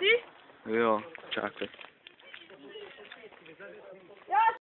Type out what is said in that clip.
See? Yeah, chocolate.